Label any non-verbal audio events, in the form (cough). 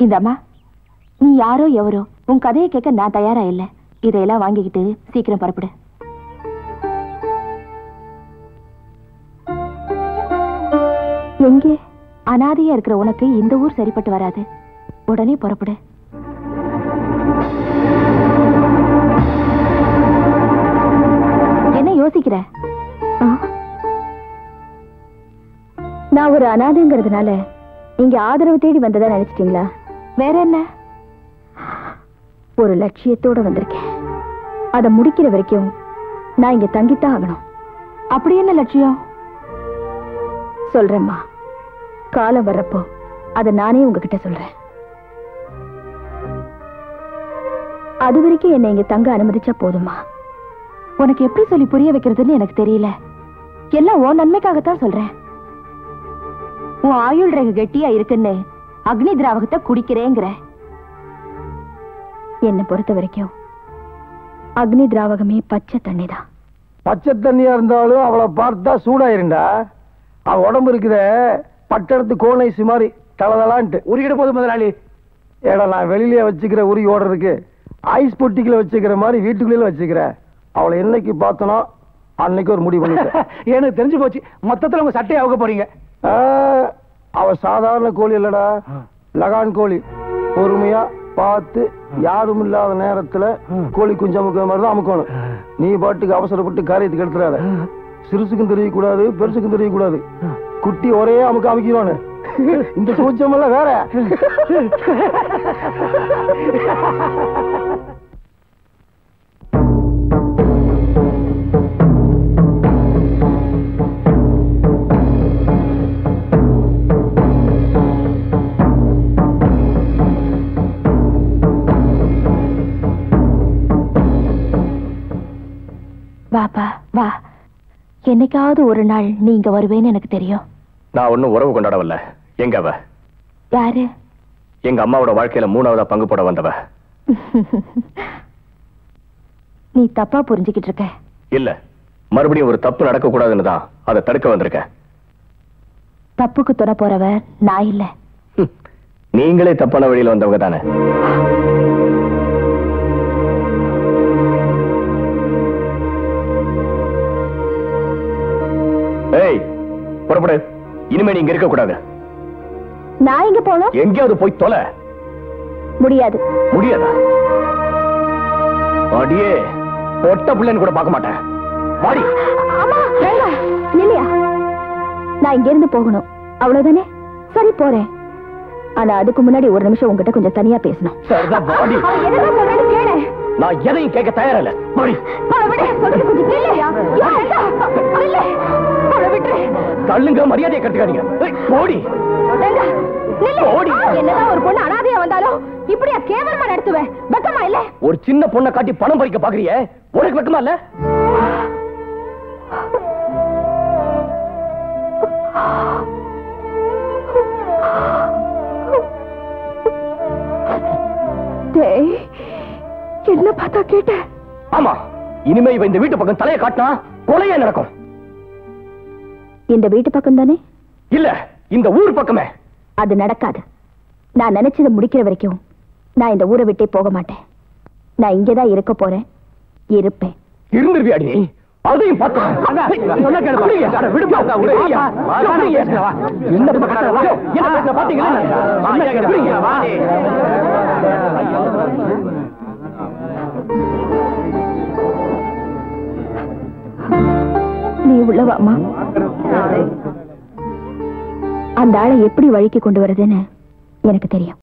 இந்த அம்மா நீ யாரோ எவரோ உன் கதையை கேட்க நான் தயாரா இல்ல. இதையெல்லாம் வாங்கிக்கிட்டு சீக்கிரம் புறப்படு. எங்கே? அனாதையா இருக்கிற உனக்கு இந்த ஊர் சரிப்பட்டு வராது. உடனே புறப்படு. என்ன யோசிக்கிற? நான் ஒரு அனாதைங்கிறதுனால இங்க ஆதரவு தேடி வந்ததா நினைச்சிட்டீங்களா? வேற என்ன? ஒரு லட்சியத்தோட வந்திருக்கேன். அதை முடிக்கிற வரைக்கும் நான் இங்க தங்கித்தான் ஆகணும். அப்படி என்ன லட்சியம்? சொல்றேம்மா. காலம் வர்றப்போ அதை நானே உங்ககிட்ட சொல்றேன். அது வரைக்கும் என்னை இங்க தங்க அனுமதிச்சா போதுமா உனக்கு எப்படி சொல்லி புரிய வைக்கிறதுன்னு எனக்கு தெரியல. எல்லாம் உன் நன்மைக்காகத்தான் சொல்றேன். உன் ஆயுள் ரேகை கெட்டியா இருக்குன்னு அக்னி திராவகத்தை குடிக்கிறேங்கிற. என்னை பொறுத்த வரைக்கும் அக்னி திராவகமே பச்சை தண்ணிதான். பச்சை தண்ணியா இருந்தாலும் அவளை பார்த்தா சூடாயிருண்டா. அவ உடம்பு இருக்குதே பட்டணத்து கோனைசி மாதிரி தளதலான்ட்டு உருகிட போது முதலாளி. ஏடா நான் வெளியிலே வச்சுக்கிற உருகி ஓடுறதுக்கு ஐஸ் பொட்டிக்குள்ள வச்சுக்கிற மாதிரி வீட்டுக்குள்ளே வச்சுக்கிறேன் அவளை என்னைக்கு பார்த்தனோ அன்னைக்கு ஒரு முடிவு பண்ணிட்டேன். (laughs) எனக்கு தெரிஞ்சு போச்சு. மொத்தத்துல உங்க சட்டையை அவுக்க போறீங்க. அவ சாதாரண கோழி இல்லடா. லகான் கோழி. பொறுமையா பார்த்து யாரும் இல்லாத நேரத்துல கோழி குஞ்சு அமுக்கிற மாதிரி தான் அமுக்கணும். நீ பாட்டுக்கு அவசரப்பட்டு காரியத்துக்கு எடுத்துறாத. சிறுசுக்கும் தெரியக்கூடாது பெருசுக்கும் தெரியக்கூடாது. குட்டி ஒரே அமுக்க அமைக்கிறானு இந்த சூச்சம் எல்லாம் வேற. (laughs) வாப்பா வா என்னைக்காவது ஒரு நாள் நீ இங்க வருவேன்னு எனக்கு தெரியும். நான் ஒன்னும் உறவு கொண்டாட வரல எங்க அவ? யாரு? எங்க அம்மாவோட வாழ்க்கையில மூணாவதா பங்கு போட வந்தவ? (laughs) நீ தப்பா புரிஞ்சுக்கிட்டு இருக்க. இல்ல. மறுபடியும் ஒரு தப்பு நடக்க கூடாதுன்னு தான் அதை தடுக்க வந்திருக்கேன் தப்புக்கு துணை போறவ நான் இல்ல. (laughs) நீங்களே தப்பான வழியில வந்தவங்க தானே? ஏய் புறப்படு. இனிமே நீங்க இருக்க கூடாது நான் இங்க போனோம் எங்கேயாவது போய் தொலை. முடியாது. முடியாதா? அடியே பொட்ட பிள்ளைன்னு கூட பார்க்க மாட்டேன். வாடி. வேண்டாம் நில்லையா? நான் இங்க இருந்து போகணும். அவ்வளவுதானே? சரி போறேன். ஆனா அதுக்கு முன்னாடி ஒரு நிமிஷம் உங்ககிட்ட கொஞ்சம் தனியா பேசணும். சரிதான் வாடி. நான் எதையும் கேட்க தயாரா இல்ல வாடி. அவளை விடு, சொல்றது கொஞ்சம் தள்ளுங்க மரியாதையை கட்டுக்காதீங்க போடி. என்னதான் ஒரு பொண்ணு அனாதையா வந்தாலும் இப்படியா கேவலமா நடத்துவேன் வெக்கமா இல்ல? ஒரு சின்ன பொண்ணை காட்டி பணம் பறிக்க பாக்குறியே? உனக்கு வெக்கமா இல்ல? டேய், என்ன பார்த்தா கேட்ட ஆமா. இனிமே இவ இந்த வீட்டு பக்கம் தலையை காட்டினா கொலையே நடக்கும். இந்த வீட்டு பக்கம் தானே இல்ல இந்த ஊர் பக்கமே. அது நடக்காது. நான் நினைச்சதை முடிக்கிற வரைக்கும் நான் இந்த ஊரை விட்டே போக மாட்டேன். நான் இங்கதான் இருக்க போறேன். இருப்பேன். இருந்துருவியாடி நீ? அதையும் உள்ளவாமா அந்த ஆளை எப்படி வழிக்கு கொண்டு வரதுன்னு எனக்கு தெரியும்.